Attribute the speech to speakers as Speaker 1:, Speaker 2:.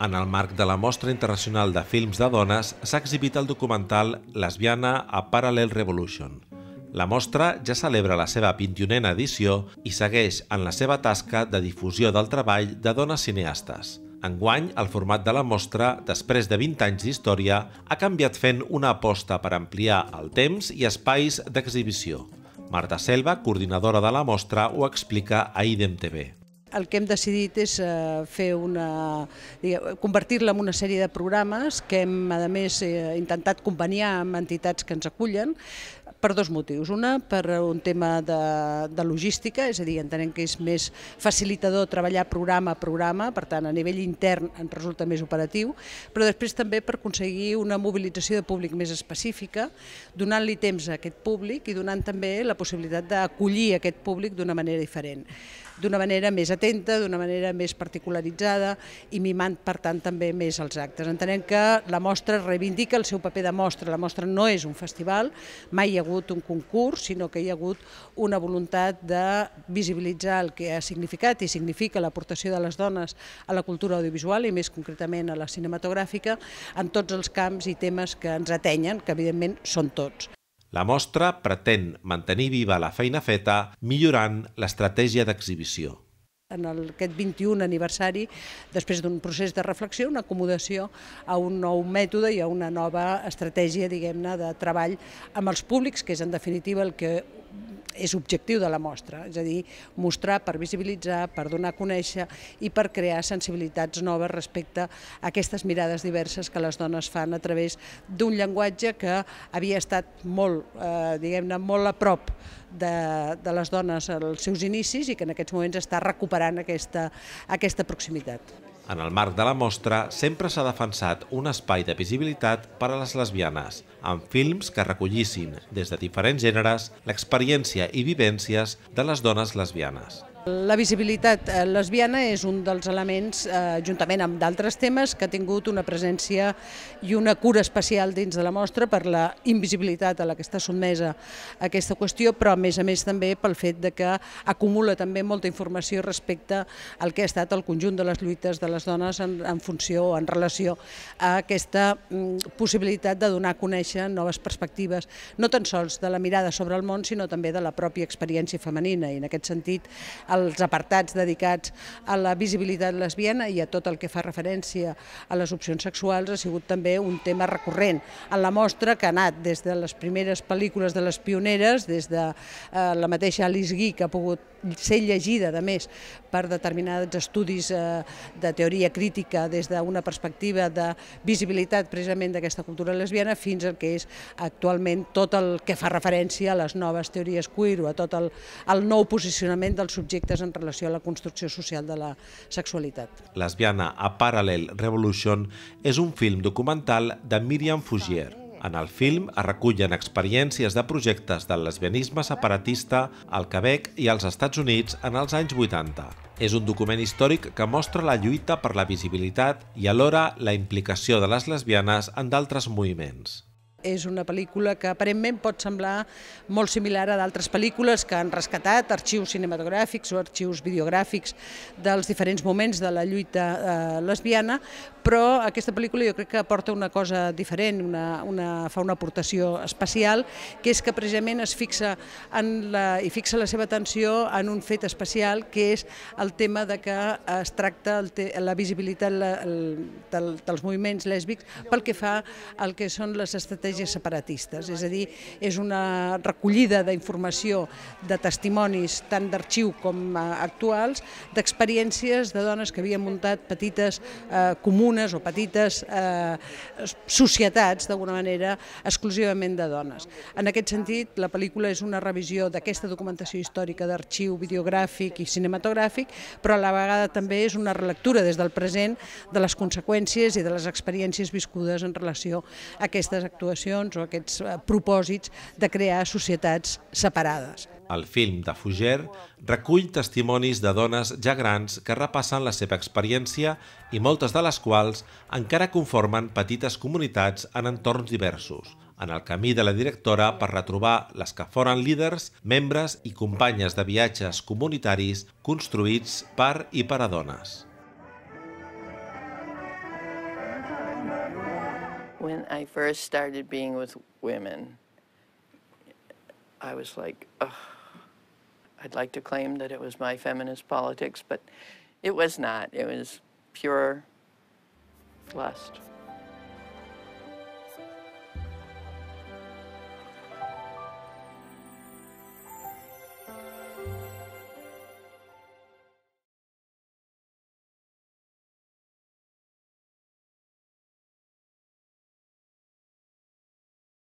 Speaker 1: En el marc de la Mostra Internacional de Films de Dones s'ha exhibit el documental Lesbiana a Parallel Revolution. La mostra ja celebra la seva 21a edició i segueix en la seva tasca de difusió del treball de dones cineastes. Enguany, el format de la mostra, després de 20 anys d'història, ha canviat fent una aposta per ampliar el temps i espais d'exhibició. Marta Selva, coordinadora de la mostra, ho explica a IDEM TV.
Speaker 2: El que hem decidit és eh, fer una, convertir-la en una sèrie de programes que hem, a més, eh, intentat conveniar amb entitats que ens acullen per dos motius. Una, per un tema de, de logística, és a dir, entenem que és més facilitador treballar programa a programa, per tant, a nivell intern ens resulta més operatiu, però després també per aconseguir una mobilització de públic més específica, donant-li temps a aquest públic i donant també la possibilitat d'acollir aquest públic d'una manera diferent d'una manera més atenta, d'una manera més particularitzada i mimant, per tant, també més els actes. Entenem que la mostra reivindica el seu paper de mostra. La mostra no és un festival, mai hi ha hagut un concurs, sinó que hi ha hagut una voluntat de visibilitzar el que ha significat i significa l'aportació de les dones a la cultura audiovisual i més concretament a la cinematogràfica en tots els camps i temes que ens atenyen, que evidentment són tots.
Speaker 1: La mostra pretén mantenir viva la feina feta millorant l'estratègia d'exhibició.
Speaker 2: En el, aquest 21 aniversari, després d'un procés de reflexió, una acomodació a un nou mètode i a una nova estratègia, diguem-ne, de treball amb els públics, que és en definitiva el que és objectiu de la mostra, és a dir, mostrar per visibilitzar, per donar a conèixer i per crear sensibilitats noves respecte a aquestes mirades diverses que les dones fan a través d'un llenguatge que havia estat molt, eh, diguem-ne, molt a prop de, de les dones als seus inicis i que en aquests moments està recuperant aquesta, aquesta proximitat.
Speaker 1: En el marc de la mostra sempre s'ha defensat un espai de visibilitat per a les lesbianes, amb films que recollissin, des de diferents gèneres, l'experiència i vivències de les dones lesbianes.
Speaker 2: La visibilitat eh, lesbiana és un dels elements, eh, juntament amb d'altres temes, que ha tingut una presència i una cura especial dins de la mostra per la invisibilitat a la que està sotmesa aquesta qüestió, però a més a més també pel fet de que acumula també molta informació respecte al que ha estat el conjunt de les lluites de les dones en, en funció, en relació a aquesta mm, possibilitat de donar a conèixer noves perspectives, no tan sols de la mirada sobre el món, sinó també de la pròpia experiència femenina, i en aquest sentit els apartats dedicats a la visibilitat lesbiana i a tot el que fa referència a les opcions sexuals ha sigut també un tema recurrent en la mostra que ha anat des de les primeres pel·lícules de les pioneres, des de eh, la mateixa Alice Guy, que ha pogut ser llegida, a més, per determinats estudis eh, de teoria crítica des d'una perspectiva de visibilitat precisament d'aquesta cultura lesbiana fins al que és actualment tot el que fa referència a les noves teories queer o a tot el, el nou posicionament dels subjectes en relació a la construcció social de la sexualitat.
Speaker 1: Lesbiana a Parallel Revolution és un film documental de Miriam Fugier, en el film es recullen experiències de projectes del lesbianisme separatista al Quebec i als Estats Units en els anys 80. És un document històric que mostra la lluita per la visibilitat i alhora la implicació de les lesbianes en d'altres moviments.
Speaker 2: És una pel·lícula que aparentment pot semblar molt similar a d'altres pel·lícules que han rescatat arxius cinematogràfics o arxius videogràfics dels diferents moments de la lluita eh, lesbiana, però aquesta pel·lícula jo crec que aporta una cosa diferent, una, una, fa una aportació especial, que és que precisament es fixa en la, i fixa la seva atenció en un fet especial, que és el tema de que es tracta el te, la visibilitat la, el, del, dels moviments lèsbics pel que fa al que són les estratègies estratègies separatistes, és a dir, és una recollida d'informació, de testimonis tant d'arxiu com eh, actuals, d'experiències de dones que havien muntat petites eh, comunes o petites eh, societats, d'alguna manera, exclusivament de dones. En aquest sentit, la pel·lícula és una revisió d'aquesta documentació històrica d'arxiu videogràfic i cinematogràfic, però a la vegada també és una relectura des del present de les conseqüències i de les experiències viscudes en relació a aquestes actuacions aspiracions o aquests eh, propòsits de crear societats separades.
Speaker 1: El film de Fuger recull testimonis de dones ja grans que repassen la seva experiència i moltes de les quals encara conformen petites comunitats en entorns diversos, en el camí de la directora per retrobar les que foren líders, membres i companyes de viatges comunitaris construïts per i per a dones.
Speaker 3: When I first started being with women, I was like, ugh. I'd like to claim that it was my feminist politics, but it was not. It was pure lust.